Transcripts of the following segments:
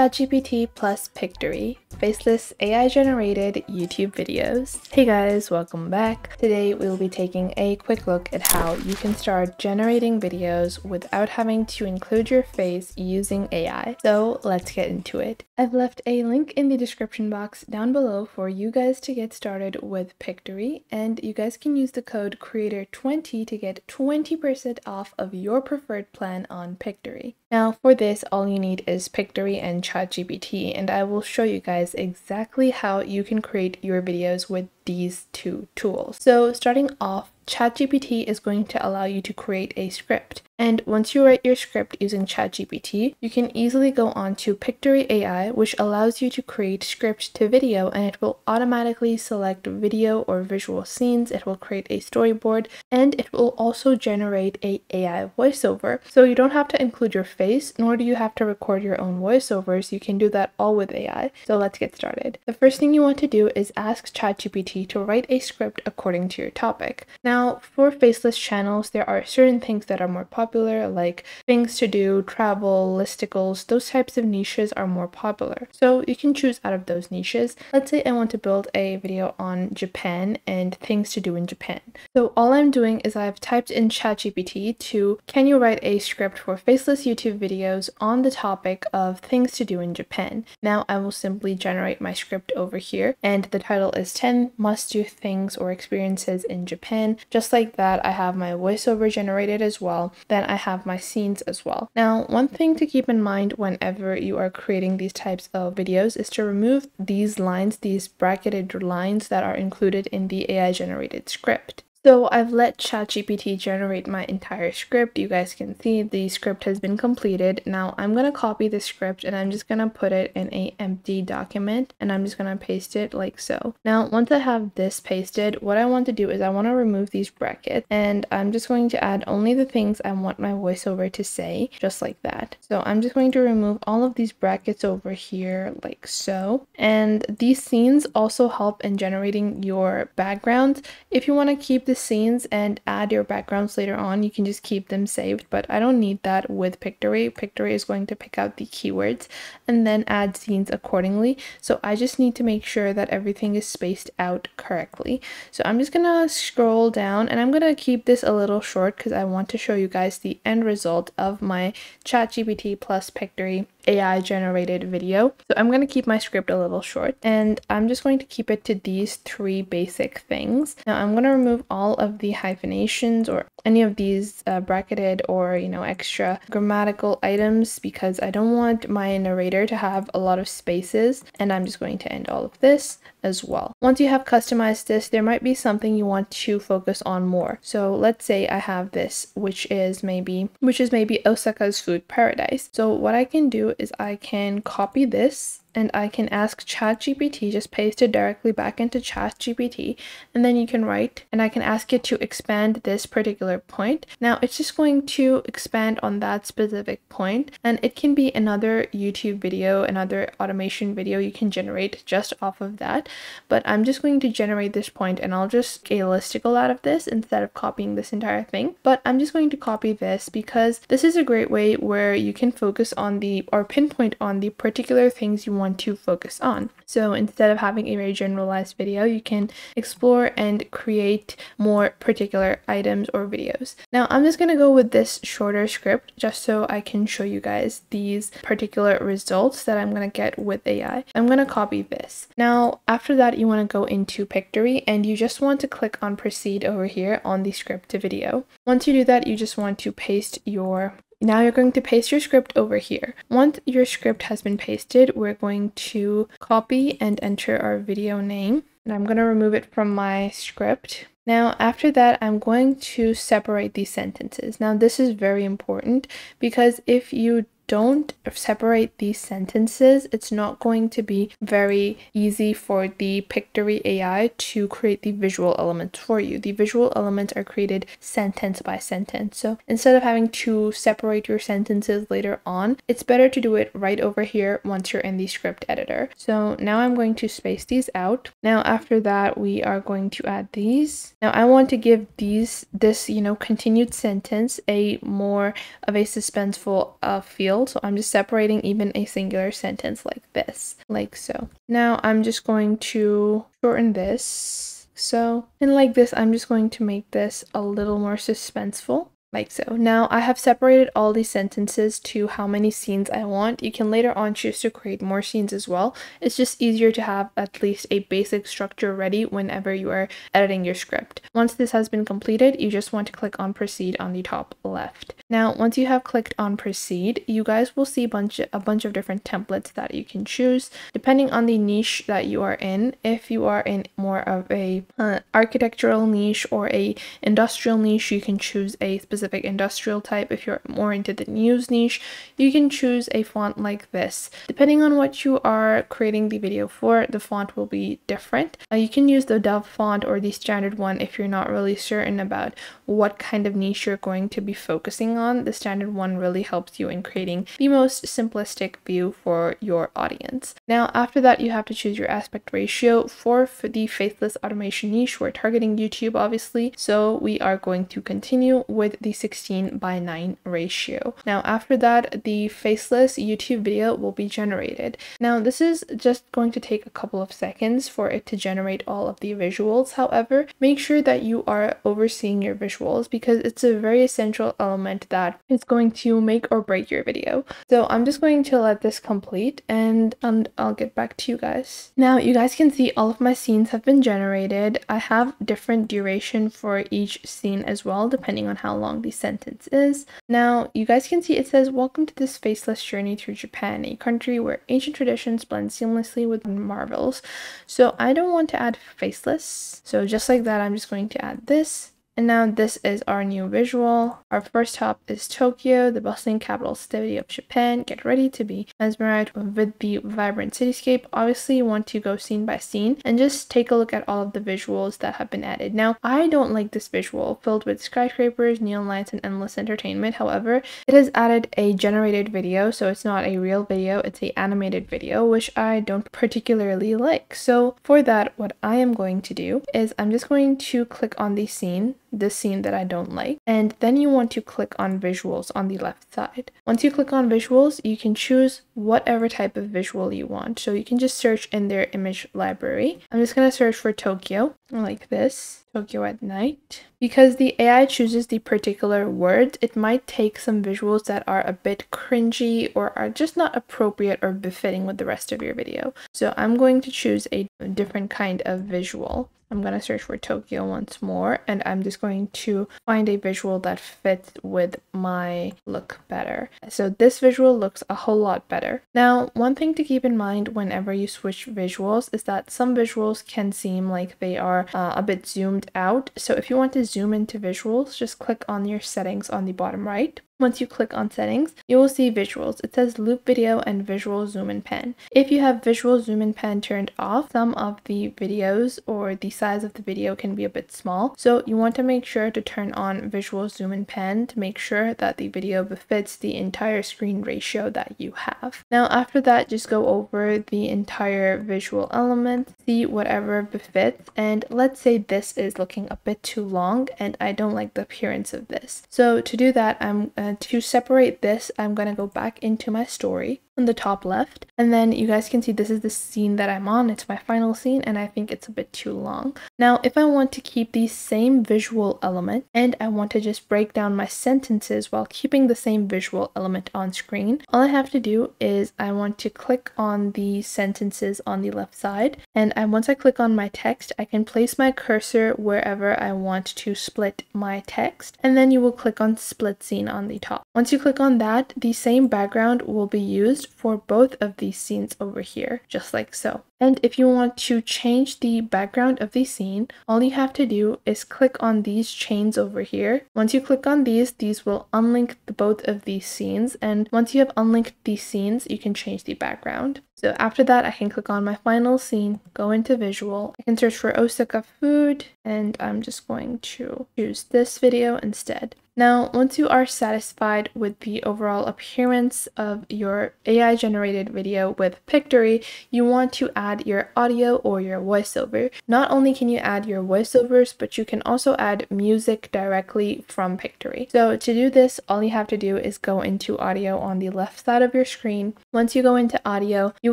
ChatGPT plus Pictory, faceless AI-generated YouTube videos. Hey guys, welcome back. Today we'll be taking a quick look at how you can start generating videos without having to include your face using AI. So let's get into it. I've left a link in the description box down below for you guys to get started with Pictory, and you guys can use the code CREATOR20 to get 20% off of your preferred plan on Pictory. Now for this, all you need is Pictory and ChatGPT, and I will show you guys exactly how you can create your videos with these two tools. So starting off, ChatGPT is going to allow you to create a script. And once you write your script using ChatGPT, you can easily go on to Pictory AI, which allows you to create script to video and it will automatically select video or visual scenes. It will create a storyboard and it will also generate a AI voiceover. So you don't have to include your face, nor do you have to record your own voiceovers. You can do that all with AI. So let's get started. The first thing you want to do is ask ChatGPT to write a script according to your topic. Now, for faceless channels, there are certain things that are more popular popular, like things to do, travel, listicles, those types of niches are more popular. So you can choose out of those niches. Let's say I want to build a video on Japan and things to do in Japan. So all I'm doing is I've typed in ChatGPT to can you write a script for faceless YouTube videos on the topic of things to do in Japan. Now I will simply generate my script over here and the title is 10 must do things or experiences in Japan. Just like that I have my voiceover generated as well. Then I have my scenes as well. Now, one thing to keep in mind whenever you are creating these types of videos is to remove these lines, these bracketed lines that are included in the AI generated script. So I've let ChatGPT generate my entire script. You guys can see the script has been completed. Now I'm going to copy the script and I'm just going to put it in a empty document and I'm just going to paste it like so. Now once I have this pasted, what I want to do is I want to remove these brackets and I'm just going to add only the things I want my voiceover to say, just like that. So I'm just going to remove all of these brackets over here like so. And these scenes also help in generating your backgrounds. If you want to keep the scenes and add your backgrounds later on, you can just keep them saved, but I don't need that with Pictory. Pictory is going to pick out the keywords and then add scenes accordingly. So I just need to make sure that everything is spaced out correctly. So I'm just gonna scroll down and I'm gonna keep this a little short because I want to show you guys the end result of my ChatGPT plus Pictory AI generated video. So I'm going to keep my script a little short and I'm just going to keep it to these three basic things. Now I'm going to remove all of the hyphenations or any of these uh, bracketed or you know extra grammatical items because I don't want my narrator to have a lot of spaces and I'm just going to end all of this as well. Once you have customized this there might be something you want to focus on more. So let's say I have this which is maybe which is maybe Osaka's food paradise. So what I can do is I can copy this and I can ask ChatGPT, just paste it directly back into ChatGPT, and then you can write, and I can ask it to expand this particular point. Now it's just going to expand on that specific point, and it can be another YouTube video, another automation video you can generate just off of that. But I'm just going to generate this point, and I'll just get a listicle out of this instead of copying this entire thing. But I'm just going to copy this because this is a great way where you can focus on the or pinpoint on the particular things you want to focus on. So instead of having a very generalized video, you can explore and create more particular items or videos. Now I'm just going to go with this shorter script just so I can show you guys these particular results that I'm going to get with AI. I'm going to copy this. Now after that you want to go into Pictory and you just want to click on proceed over here on the script to video. Once you do that you just want to paste your now you're going to paste your script over here. Once your script has been pasted, we're going to copy and enter our video name. And I'm going to remove it from my script. Now, after that, I'm going to separate these sentences. Now, this is very important because if you don't separate these sentences, it's not going to be very easy for the Pictory AI to create the visual elements for you. The visual elements are created sentence by sentence. So instead of having to separate your sentences later on, it's better to do it right over here once you're in the script editor. So now I'm going to space these out. Now after that, we are going to add these. Now I want to give these, this, you know, continued sentence a more of a suspenseful uh, feel So I'm just separating even a singular sentence like this, like so. Now I'm just going to shorten this. So, and like this, I'm just going to make this a little more suspenseful like so. Now I have separated all these sentences to how many scenes I want. You can later on choose to create more scenes as well. It's just easier to have at least a basic structure ready whenever you are editing your script. Once this has been completed, you just want to click on proceed on the top left. Now, once you have clicked on proceed, you guys will see a bunch, a bunch of different templates that you can choose depending on the niche that you are in. If you are in more of a uh, architectural niche or a industrial niche, you can choose a specific specific industrial type. If you're more into the news niche, you can choose a font like this. Depending on what you are creating the video for, the font will be different. Uh, you can use the Dove font or the standard one if you're not really certain about what kind of niche you're going to be focusing on. The standard one really helps you in creating the most simplistic view for your audience. Now, after that, you have to choose your aspect ratio for, for the faceless automation niche. We're targeting YouTube, obviously, so we are going to continue with the the 16 by 9 ratio. Now after that, the faceless YouTube video will be generated. Now this is just going to take a couple of seconds for it to generate all of the visuals. However, make sure that you are overseeing your visuals because it's a very essential element that is going to make or break your video. So I'm just going to let this complete and, and I'll get back to you guys. Now you guys can see all of my scenes have been generated. I have different duration for each scene as well depending on how long the sentence is. Now, you guys can see it says, Welcome to this faceless journey through Japan, a country where ancient traditions blend seamlessly with marvels. So I don't want to add faceless. So just like that, I'm just going to add this. And now this is our new visual. Our first stop is Tokyo, the bustling capital city of Japan. Get ready to be mesmerized with the vibrant cityscape. Obviously, you want to go scene by scene and just take a look at all of the visuals that have been added. Now, I don't like this visual filled with skyscrapers, neon lights, and endless entertainment. However, it has added a generated video, so it's not a real video, it's a animated video, which I don't particularly like. So for that, what I am going to do is I'm just going to click on the scene the scene that I don't like. And then you want to click on visuals on the left side. Once you click on visuals, you can choose whatever type of visual you want. So you can just search in their image library. I'm just going to search for Tokyo like this. Tokyo at night. Because the AI chooses the particular words, it might take some visuals that are a bit cringy or are just not appropriate or befitting with the rest of your video. So I'm going to choose a different kind of visual. I'm going to search for Tokyo once more and I'm just going to find a visual that fits with my look better. So this visual looks a whole lot better. Now, one thing to keep in mind whenever you switch visuals is that some visuals can seem like they are uh, a bit zoomed out. So if you want to zoom into visuals, just click on your settings on the bottom right. Once you click on settings, you will see visuals. It says loop video and visual zoom and pan. If you have visual zoom and pan turned off, some of the videos or the size of the video can be a bit small. So you want to make sure to turn on visual zoom and pan to make sure that the video befits the entire screen ratio that you have. Now after that, just go over the entire visual element, see whatever befits, and let's say this is looking a bit too long and I don't like the appearance of this. So to do that, I'm uh, to separate this, I'm going to go back into my story on the top left. And then you guys can see this is the scene that I'm on. It's my final scene and I think it's a bit too long. Now, if I want to keep the same visual element and I want to just break down my sentences while keeping the same visual element on screen, all I have to do is I want to click on the sentences on the left side. And I, once I click on my text, I can place my cursor wherever I want to split my text. And then you will click on split scene on the top. Once you click on that, the same background will be used for both of these scenes over here, just like so. And if you want to change the background of the scene, all you have to do is click on these chains over here. Once you click on these, these will unlink the, both of these scenes. And once you have unlinked these scenes, you can change the background. So after that, I can click on my final scene, go into visual. I can search for Osaka food, and I'm just going to choose this video instead. Now, once you are satisfied with the overall appearance of your AI generated video with Pictory, you want to add your audio or your voiceover. Not only can you add your voiceovers, but you can also add music directly from Pictory. So to do this, all you have to do is go into audio on the left side of your screen. Once you go into audio, you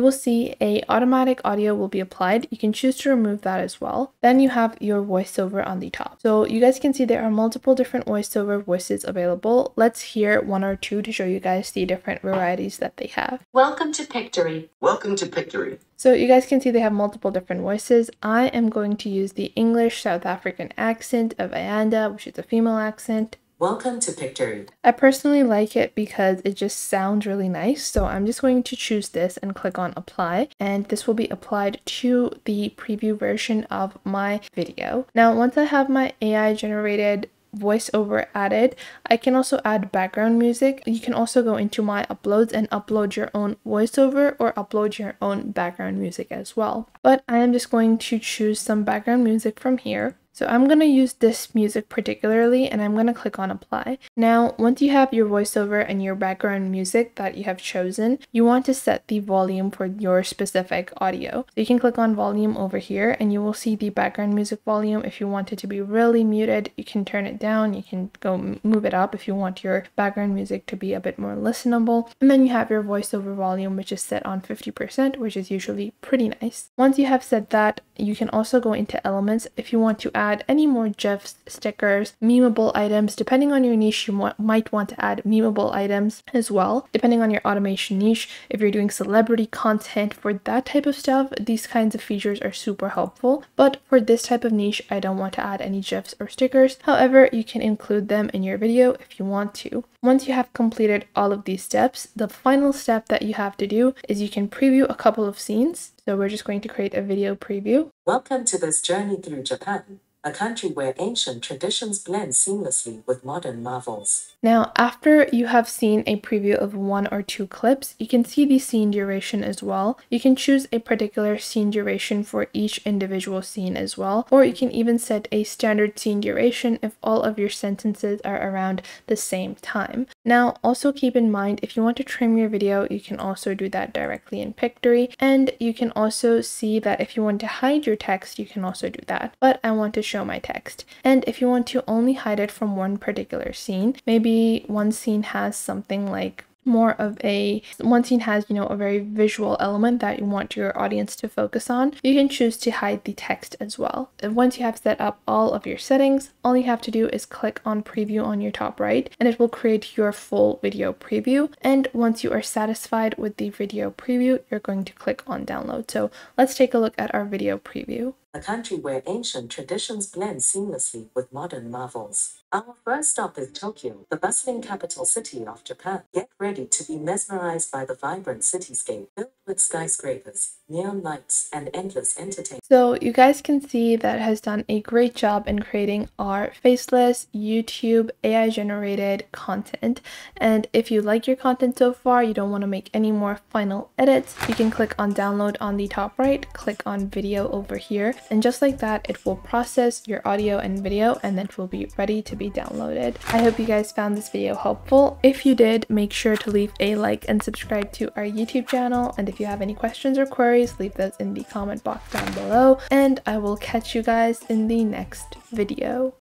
will see a automatic audio will be applied. You can choose to remove that as well. Then you have your voiceover on the top. So you guys can see there are multiple different voiceover voices available. Let's hear one or two to show you guys the different varieties that they have. Welcome to Pictory. Welcome to Pictory. So you guys can see they have multiple different voices. I am going to use the English South African accent of Ayanda, which is a female accent. Welcome to Pictory. I personally like it because it just sounds really nice. So I'm just going to choose this and click on apply. And this will be applied to the preview version of my video. Now, once I have my AI generated voiceover added. I can also add background music. You can also go into my uploads and upload your own voiceover or upload your own background music as well. But I am just going to choose some background music from here. So I'm going to use this music particularly and I'm going to click on apply. Now, once you have your voiceover and your background music that you have chosen, you want to set the volume for your specific audio. So you can click on volume over here and you will see the background music volume. If you want it to be really muted, you can turn it down. You can go move it up if you want your background music to be a bit more listenable. And then you have your voiceover volume, which is set on 50%, which is usually pretty nice. Once you have set that, you can also go into elements if you want to add any more GIFs, stickers, memeable items. Depending on your niche, you might want to add memeable items as well. Depending on your automation niche, if you're doing celebrity content for that type of stuff, these kinds of features are super helpful. But for this type of niche, I don't want to add any GIFs or stickers. However, you can include them in your video if you want to. Once you have completed all of these steps, the final step that you have to do is you can preview a couple of scenes. So we're just going to create a video preview. Welcome to this journey through Japan a country where ancient traditions blend seamlessly with modern marvels. Now, after you have seen a preview of one or two clips, you can see the scene duration as well. You can choose a particular scene duration for each individual scene as well, or you can even set a standard scene duration if all of your sentences are around the same time. Now, also keep in mind if you want to trim your video, you can also do that directly in Pictory, and you can also see that if you want to hide your text, you can also do that. But I want to show my text. And if you want to only hide it from one particular scene, maybe one scene has something like more of a one scene has you know a very visual element that you want your audience to focus on you can choose to hide the text as well. And once you have set up all of your settings all you have to do is click on preview on your top right and it will create your full video preview. And once you are satisfied with the video preview you're going to click on download. So let's take a look at our video preview a country where ancient traditions blend seamlessly with modern marvels. Our first stop is Tokyo, the bustling capital city of Japan. Get ready to be mesmerized by the vibrant cityscape built with skyscrapers, neon lights, and endless entertainment. So you guys can see that has done a great job in creating our faceless YouTube AI generated content. And if you like your content so far, you don't want to make any more final edits, you can click on download on the top right, click on video over here, and just like that, it will process your audio and video and then it will be ready to be downloaded. I hope you guys found this video helpful. If you did, make sure to leave a like and subscribe to our YouTube channel. And if you have any questions or queries, leave those in the comment box down below. And I will catch you guys in the next video.